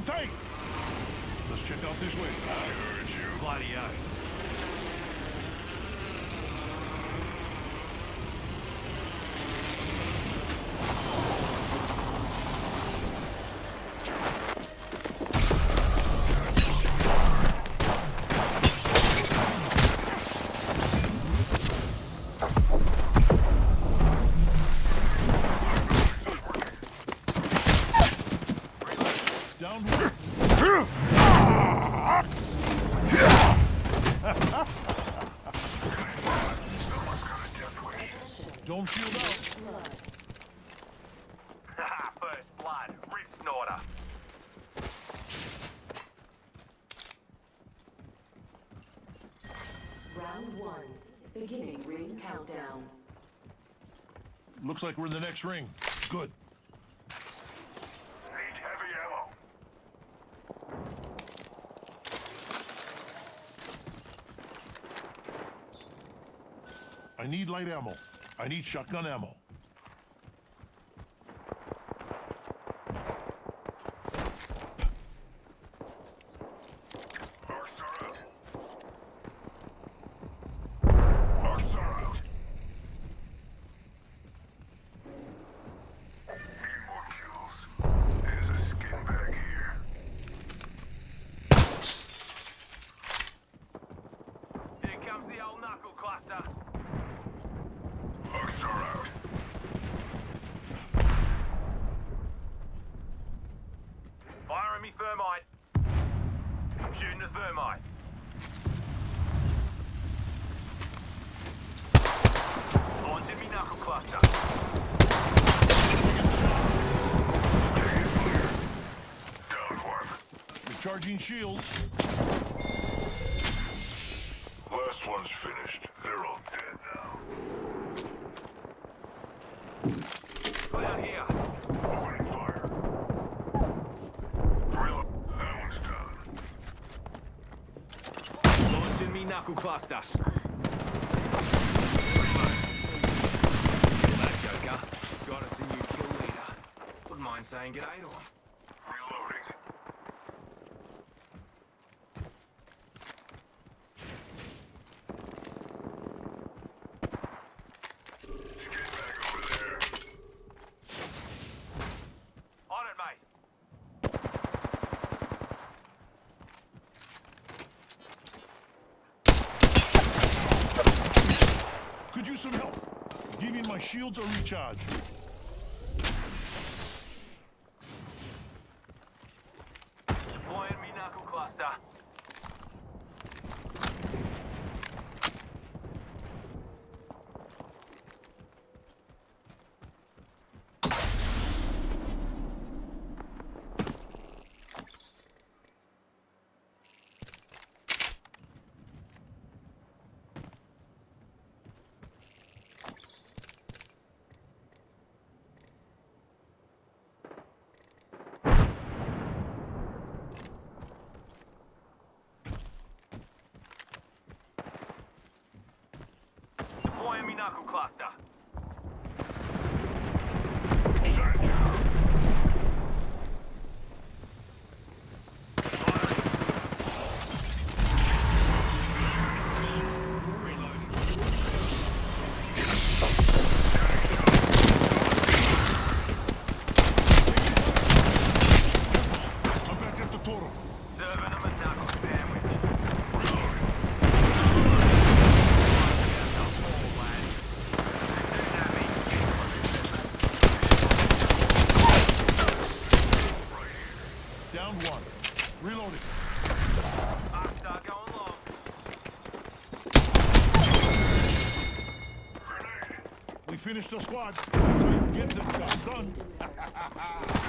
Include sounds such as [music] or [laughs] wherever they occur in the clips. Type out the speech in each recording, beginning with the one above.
Hang tight! Let's check out this way. I heard you. Bloody oath. Looks like we're in the next ring. Good. Need heavy ammo. I need light ammo. I need shotgun ammo. Marks are out. Marks are out. Need more kills. There's a skin bag here. Here comes the old knuckle cluster. Marks are out. Firing me thermite. Shooting the thermite. Launching me knuckle cluster. Down one. Recharging shields. Last one's finished. They're all dead now. Out here. Opening fire. Reload. That one's done. Launching me cluster. Got us a new kill leader. Wouldn't mind saying g'day to him. Shields a recharge. Deploying me cluster. Deploying cluster. Shot down. I'm back at the totem. Serving him a knuckle sandwich. Down one. Reloading. Start going long. We finished the squad. That's how you get the job done. [laughs]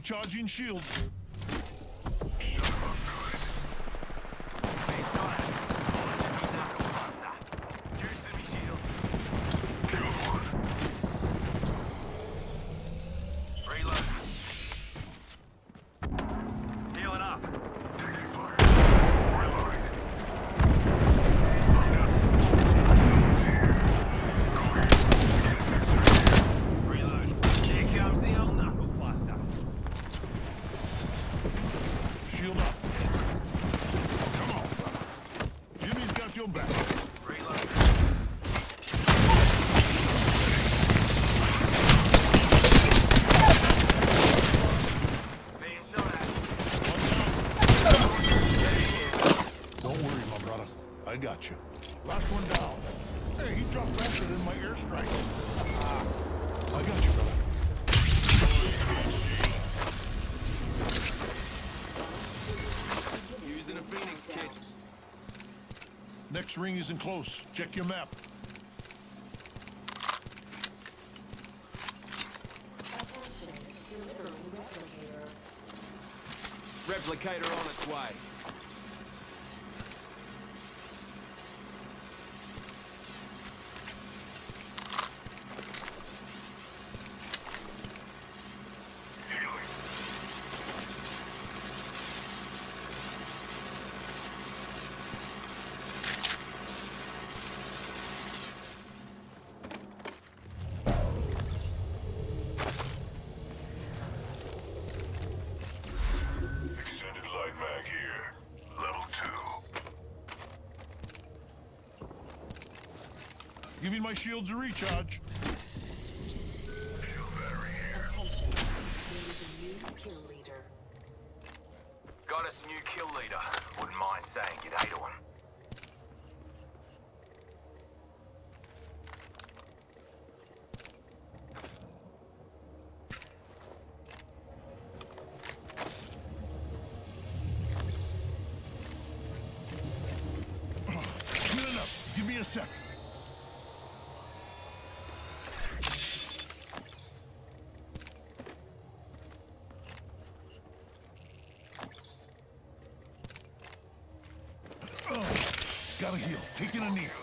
Recharging shield. back. close. Check your map. Replicator on its way. Giving my shields a recharge. Got us a new kill leader. Wouldn't mind saying you'd hate him. Good enough. Give me a sec. out of here. Taking a knee.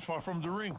not far from the ring.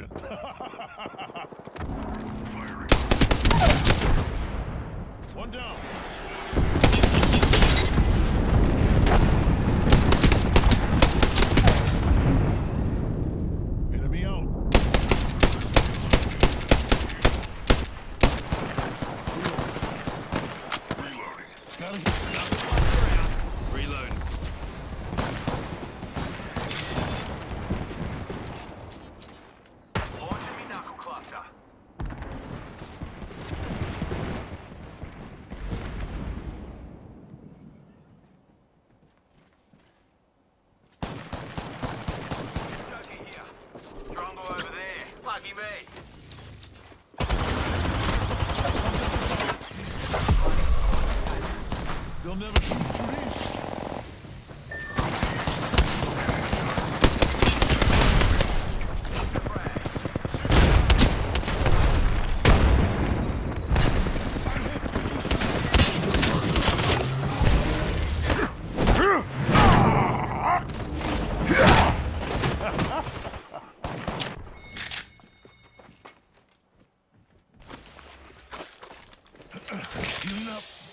action. [laughs] Enemy made. They'll never shoot the trees.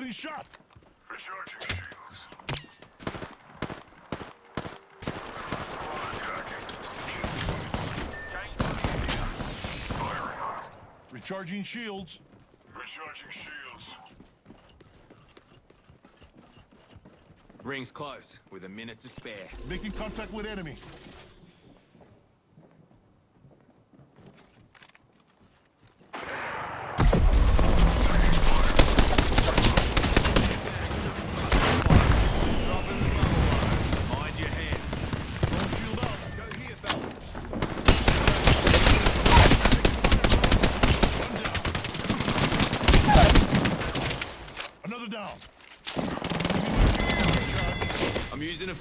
getting shot. Recharging shields. Recharging shields. Recharging shields. Rings close, with a minute to spare. Making contact with enemy.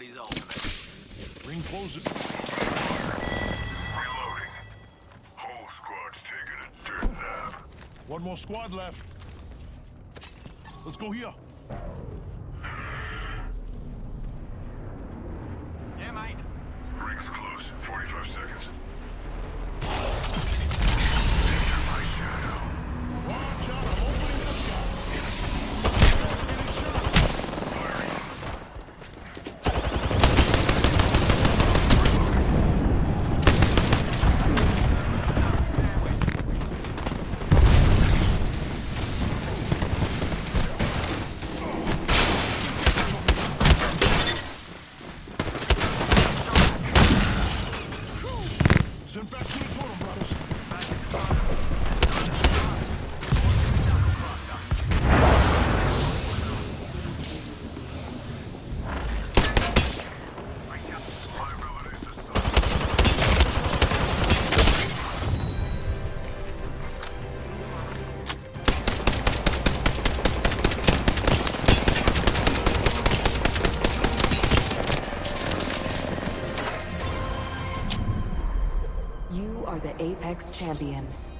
Everybody's ultimate. Ring. Reloading. Whole squad's taking a dirt nap. One more squad left. Let's go here. champions.